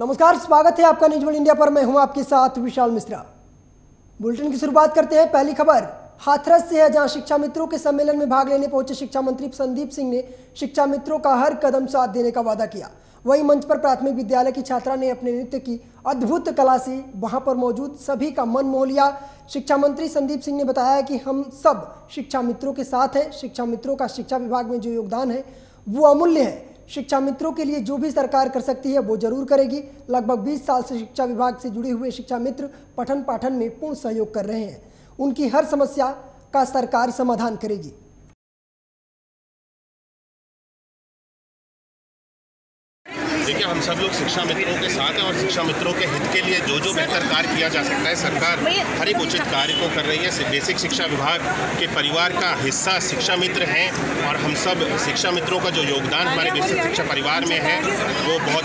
नमस्कार, स्वागत है आपका न्यूज़ इंडिया पर। मैं हूँ आपके साथ विशाल मिश्रा। बुलेटिन की शुरुआत करते हैं। पहली खबर, हाथरस से है जहाँ शिक्षा मित्रों के सम्मेलन में भाग लेने पहुँचे शिक्षा मंत्री संदीप सिंह ने शिक्षा मित्रों का हर कदम साथ देने का वादा किया। वहीं मंच पर प्राथमिक विद्यालय की छात्रा ने अपने नृत्य की अद्भुत कला से वहाँ पर मौजूद सभी का मन मोह लिया। शिक्षा मंत्री संदीप सिंह ने बताया कि हम सब शिक्षा मित्रों के साथ हैं। शिक्षा मित्रों का शिक्षा विभाग में जो योगदान है, वो अमूल्य है। शिक्षा मित्रों के लिए जो भी सरकार कर सकती है, वो ज़रूर करेगी। लगभग 20 साल से शिक्षा विभाग से जुड़े हुए शिक्षा मित्र पठन पाठन में पूर्ण सहयोग कर रहे हैं। उनकी हर समस्या का सरकार समाधान करेगी। सब लोग शिक्षा मित्रों के साथ हैं और शिक्षा मित्रों के हित के लिए जो जो बेहतर कार्य किया जा सकता है सरकार हर एक उचित कार्य को कर रही है। बेसिक शिक्षा विभाग के परिवार का हिस्सा शिक्षा मित्र हैं और हम सब शिक्षा मित्रों का जो योगदान हमारे बेसिक शिक्षा परिवार में है वो बहुत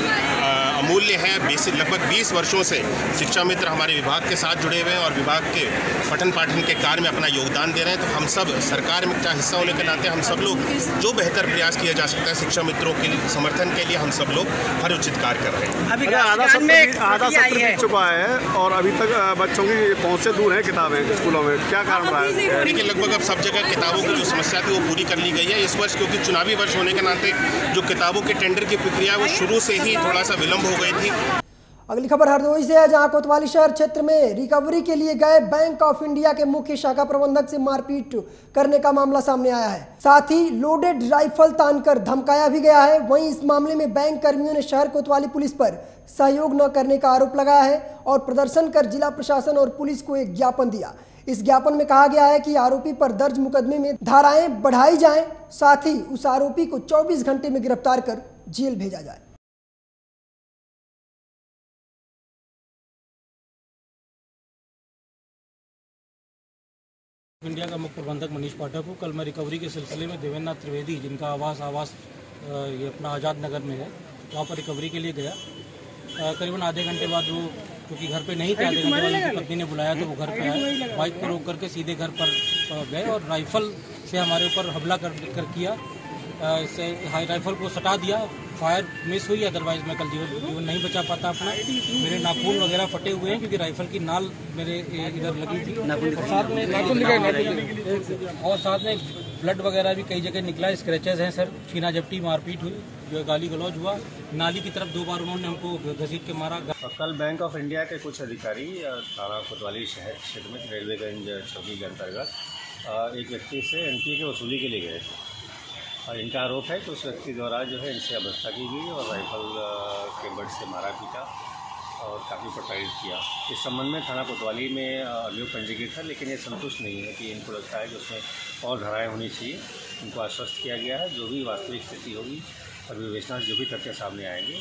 अमूल्य है। बीस लगभग 20 वर्षों से शिक्षा मित्र हमारे विभाग के साथ जुड़े हुए हैं और विभाग के पठन पाठन के कार्य में अपना योगदान दे रहे हैं। तो हम सब सरकार में का हिस्सा होने के नाते हम सब लोग जो बेहतर प्रयास किया जा सकता है शिक्षा मित्रों के समर्थन के लिए हम सब लोग हर उचित कार्य कर रहे हैं। अभी आधा सत्र आधा सत्र बीत चुका है और अभी तक बच्चों की पहुँच से दूर है किताबें स्कूलों में। क्या कारण रहा है? देखिए लगभग अब सब जगह किताबों की जो समस्या थी वो पूरी कर ली गई है। इस वर्ष क्योंकि चुनावी वर्ष होने के नाते जो किताबों के टेंडर की प्रक्रिया वो शुरू से ही थोड़ा सा विलम्ब हो गई थी। अगली खबर हरदोई से है, जहाँ कोतवाली शहर क्षेत्र में रिकवरी के लिए गए बैंक ऑफ़ इंडिया के मुख्य शाखा प्रबंधक से मारपीट करने का मामला सामने आया है। साथ ही लोडेड राइफल तानकर धमकाया भी गया है। वहीं इस मामले में बैंक कर्मियों ने शहर कोतवाली पुलिस पर सहयोग न करने का आरोप लगाया है और प्रदर्शन कर जिला प्रशासन और पुलिस को एक ज्ञापन दिया। इस ज्ञापन में कहा गया है कि आरोपी पर दर्ज मुकदमे में धाराएँ बढ़ाई जाएँ, साथ ही उस आरोपी को 24 घंटे में गिरफ़्तार कर जेल भेजा जाए। इंडिया का मुख्य प्रबंधक मनीष पाठक हूँ कल मैं रिकवरी के सिलसिले में देवेंद्र नाथ त्रिवेदी जिनका आवास आवास ये अपना आज़ाद नगर में है वहाँ पर रिकवरी के लिए गया। करीबन आधे घंटे बाद वो क्योंकि घर पे नहीं थे आधे घंटे बाद उनकी पत्नी ने बुलाया तो वो घर पे आए। बाइक को रोक करके सीधे घर पर गए और राइफल से हमारे ऊपर हमला कर, कर किया। इससे राइफल को सटा दिया। फायर मिस हुई अदरवाइज़ मैं कल जीवन जीवन नहीं बचा पाता अपना। मेरे नाखून वगैरह फटे हुए हैं क्योंकि राइफल की नाल मेरे इधर लगी थी। और साथ में और साथ में ब्लड वगैरह भी कई जगह निकला स्क्रैचेस हैं सर छीना झपटी मारपीट हुई जो गाली गलौज हुआ। नाली की तरफ़ दो बार उन्होंने हमको घसीट के मारा। कल बैंक ऑफ़ इंडिया के कुछ अधिकारी थाना कोतवाली शहर क्षेत्र में रेलवेगंज चौकी के अंतर्गत एक व्यक्ति से एन के वसूली के लिए गए और इनका आरोप है कि उस व्यक्ति द्वारा जो है इनसे अवस्था की गई और राइफल के बट से मारा पीटा और काफ़ी प्रताड़ित किया। इस संबंध में थाना कोतवाली में अभियोग पंजीकृत है, लेकिन ये संतुष्ट नहीं है कि इनको लगता है कि उसमें और धाराएँ होनी चाहिए। इनको आश्वस्त किया गया है, जो भी वास्तविक स्थिति होगी और विवेचना, जो भी तथ्य सामने आएँगे,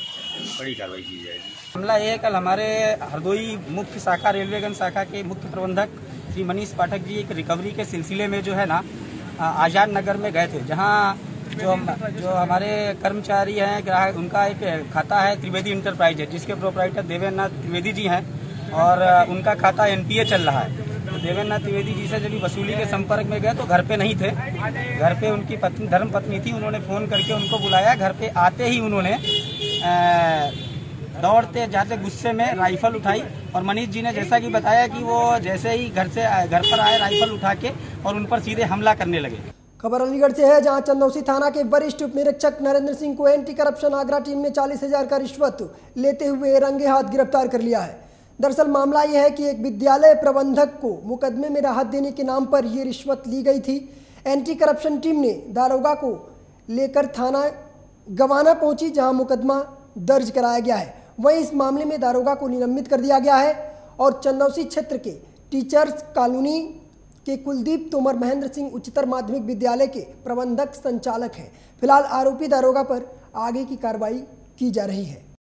बड़ी कार्रवाई की जाएगी। मामला ये कल हमारे हरदोई मुख्य शाखा रेलवेगंज शाखा के मुख्य प्रबंधक श्री मनीष पाठक जी एक रिकवरी के सिलसिले में जो है ना आज़ाद नगर में गए थे, जहाँ जो जो हमारे कर्मचारी हैं, ग्राहक, उनका एक खाता है त्रिवेदी इंटरप्राइज है, जिसके प्रोपराइटर देवेंद्र नाथ त्रिवेदी जी हैं और उनका खाता एनपीए चल रहा है। तो देवेंद्र नाथ त्रिवेदी जी से जब वसूली के संपर्क में गए तो घर पे नहीं थे। घर पे उनकी पत्नी, धर्म पत्नी थी, उन्होंने फ़ोन करके उनको बुलाया। घर पे आते ही उन्होंने दौड़ते, जाते गुस्से में राइफल उठाई और मनीष जी ने जैसा कि बताया कि वो जैसे ही घर से, घर पर आए, राइफल उठा के और उन पर सीधे हमला करने लगे। खबर, अलीगढ़ से है, जहाँ चंदौसी थाना के वरिष्ठ उप निरीक्षक नरेंद्र सिंह को एंटी करप्शन आगरा टीम ने चालीस हज़ार का रिश्वत लेते हुए रंगे हाथ गिरफ़्तार कर लिया है। दरअसल मामला यह है कि एक विद्यालय प्रबंधक को मुकदमे में राहत देने के नाम पर यह रिश्वत ली गई थी। एंटी करप्शन टीम ने दारोगा को लेकर थाना गवाना पहुँची, जहाँ मुकदमा दर्ज कराया गया है। वहीं इस मामले में दारोगा को निलंबित कर दिया गया है और चंदौसी क्षेत्र के टीचर्स कॉलोनी के कुलदीप तोमर महेंद्र सिंह उच्चतर माध्यमिक विद्यालय के प्रबंधक संचालक हैं। फ़िलहाल आरोपी दारोगा पर आगे की कार्रवाई की जा रही है।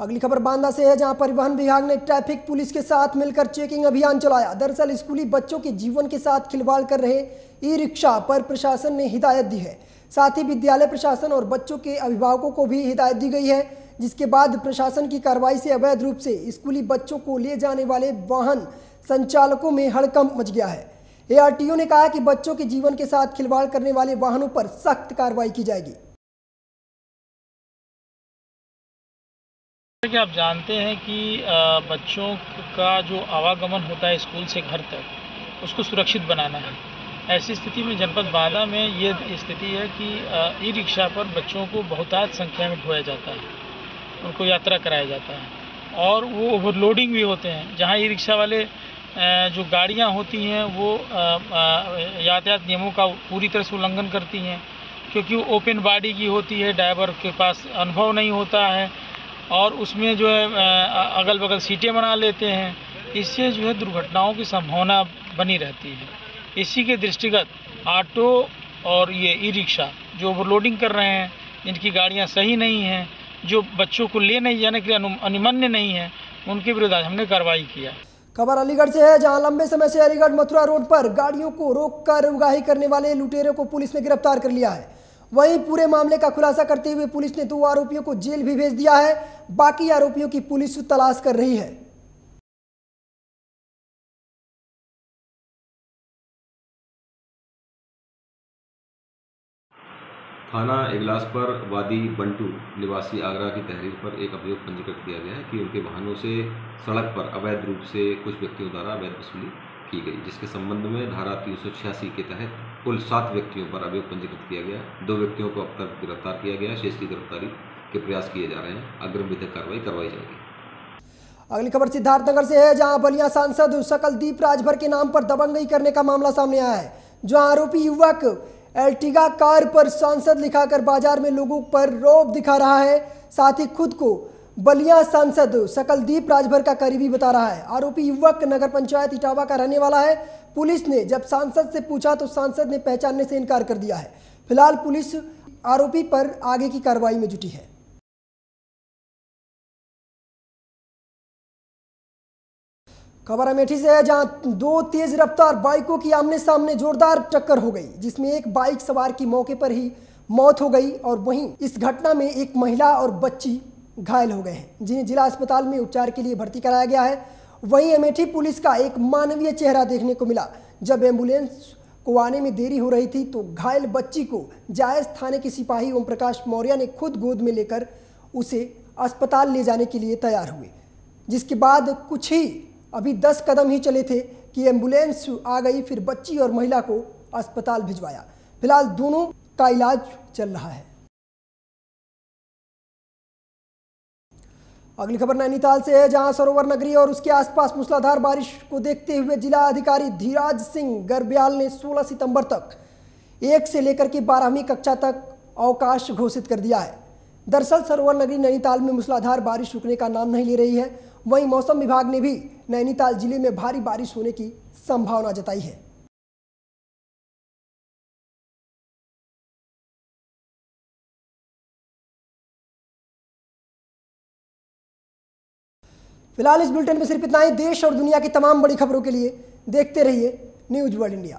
अगली खबर बांदा से है, जहाँ परिवहन विभाग ने ट्रैफ़िक पुलिस के साथ मिलकर चेकिंग अभियान चलाया। दरअसल, स्कूली बच्चों के जीवन के साथ खिलवाड़ कर रहे ई रिक्शा पर प्रशासन ने हिदायत दी है। साथ ही विद्यालय प्रशासन और बच्चों के अभिभावकों को भी हिदायत दी गई है, जिसके बाद प्रशासन की कार्रवाई से अवैध रूप से स्कूली बच्चों को ले जाने वाले वाहन संचालकों में हड़कंप मच गया है। एआरटीओ ने कहा कि बच्चों के जीवन के साथ खिलवाड़ करने वाले वाहनों पर सख्त कार्रवाई की जाएगी। कि आप जानते हैं कि बच्चों का जो आवागमन होता है स्कूल से घर तक, उसको सुरक्षित बनाना है। ऐसी स्थिति में जनपद बादा में ये स्थिति है कि ई रिक्शा पर बच्चों को बहुतायत संख्या में ढोया जाता है, उनको यात्रा कराया जाता है। और वो ओवरलोडिंग भी होते हैं, जहाँ ई रिक्शा वाले जो गाड़ियाँ होती हैं, वो यातायात नियमों का पूरी तरह से उल्लंघन करती हैं, क्योंकि वो ओपन बॉडी की होती है, ड्राइवर के पास अनुभव नहीं होता है और उसमें जो है अगल बगल सीटें बना लेते हैं। इससे जो है, दुर्घटनाओं की संभावना बनी रहती है। इसी के दृष्टिगत ऑटो और ये ई रिक्शा जो ओवरलोडिंग कर रहे हैं जिनकी गाड़ियाँ सही नहीं हैं, जो बच्चों को ले नहीं जाने के लिए अनुमन्य नहीं है, उनके विरुद्ध आज हमने कार्रवाई किया। खबर अलीगढ़ से है, जहाँ लंबे समय से अलीगढ़ मथुरा रोड पर गाड़ियों को रोककर उगाही करने वाले लुटेरों को पुलिस ने गिरफ़्तार कर लिया है। वहीं पूरे मामले का खुलासा करते हुए पुलिस ने दो आरोपियों को जेल भी भेज दिया है। बाकी आरोपियों की पुलिस तलाश कर रही है। थाना इगलास पर वादी बंटू निवासी आगरा की तहरीर पर एक अभियोग पंजीकृत किया गया है कि उनके वाहनों से सड़क पर अवैध रूप से कुछ व्यक्तियों द्वारा अवैध वसूली की गई, जिसके संबंध में धारा तीन सौ छियासी के तहत कुल सात व्यक्तियों पर अभियोग पंजीकृत किया गया। दो व्यक्तियों को अब तक गिरफ़्तार किया गया। शेष की गिरफ्तारी के प्रयास किए जा रहे हैं। अग्रिम विधिक कार्रवाई करवाई जाएगी। अगली खबर सिद्धार्थनगर से है, जहाँ बलिया सांसद सकलदीप राजभर के नाम पर दबंगई करने का मामला सामने आया है जो आरोपी युवक एल्टिगा कार पर सांसद लिखाकर बाज़ार में लोगों पर रोब दिखा रहा है। साथ ही खुद को बलिया सांसद सकलदीप राजभर का करीबी बता रहा है। आरोपी युवक नगर पंचायत इटावा का रहने वाला है। पुलिस ने जब सांसद से पूछा तो सांसद ने पहचानने से इनकार कर दिया है। फ़िलहाल पुलिस आरोपी पर आगे की कार्रवाई में जुटी है। खबर अमेठी से है, जहाँ दो तेज रफ्तार बाइकों की आमने सामने जोरदार टक्कर हो गई, जिसमें एक बाइक सवार की मौके पर ही मौत हो गई और वहीं इस घटना में एक महिला और बच्ची घायल हो गए हैं। जिन्हें जिला अस्पताल में उपचार के लिए भर्ती कराया गया है। वहीं अमेठी पुलिस का एक मानवीय चेहरा देखने को मिला। जब एंबुलेंस को आने में देरी हो रही थी तो घायल बच्ची को जायज़ थाने के सिपाही ओम प्रकाश मौर्य ने खुद गोद में लेकर उसे अस्पताल ले जाने के लिए तैयार हुए। जिसके बाद कुछ ही, अभी दस कदम ही चले थे कि एंबुलेंस आ गई, फिर बच्ची और महिला को अस्पताल भिजवाया। फ़िलहाल दोनों का इलाज चल रहा है। अगली खबर नैनीताल से है, जहाँ सरोवर नगरी और उसके आसपास मूसलाधार बारिश को देखते हुए जिला अधिकारी धीराज सिंह गर्ब्याल ने 16 सितंबर तक एक से लेकर के बारहवीं कक्षा तक अवकाश घोषित कर दिया है। दरअसल सरोवर नगरी नैनीताल में मूसलाधार बारिश रुकने का नाम नहीं ले रही है। वहीं मौसम विभाग ने भी नैनीताल ज़िले में भारी बारिश होने की संभावना जताई है। फ़िलहाल इस बुलेटिन में सिर्फ़ इतना ही। देश और दुनिया की तमाम बड़ी खबरों के लिए देखते रहिए न्यूज़ वर्ल्ड इंडिया।